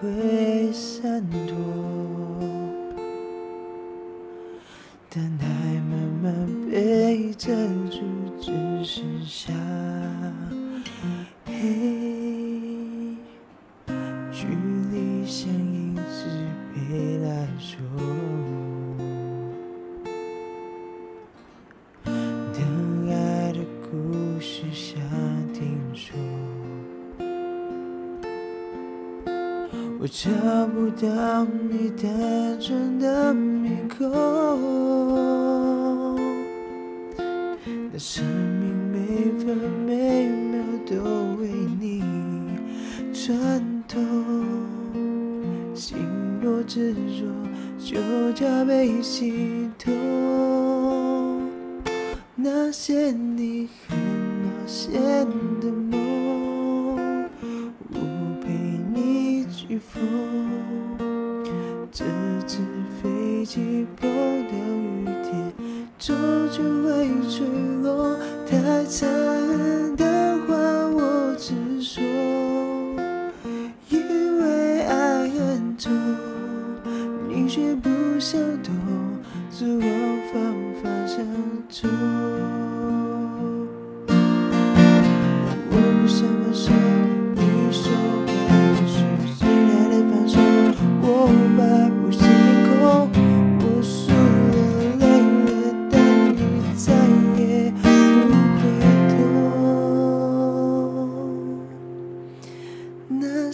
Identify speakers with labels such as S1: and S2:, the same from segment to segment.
S1: 会闪躲等爱慢慢被遮住只剩下黑距离像影子被拉住我找不到你单纯的面孔，那生命每分每秒都为你转动，心若执着，就加倍心痛。那些你很冒险的梦纸飞机碰到雨天，终究会坠落。太残忍的话我直说，因为爱很痛，你却不想懂，只往反方向走。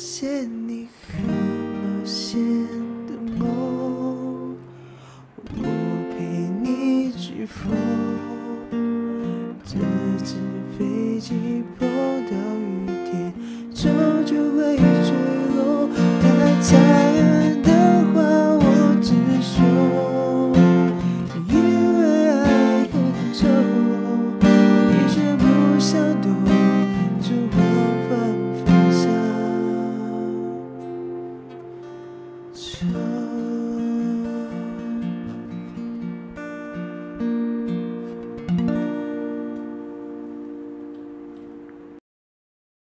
S1: 些你很冒险的梦，我陪你去疯。折纸飞机碰到雨秋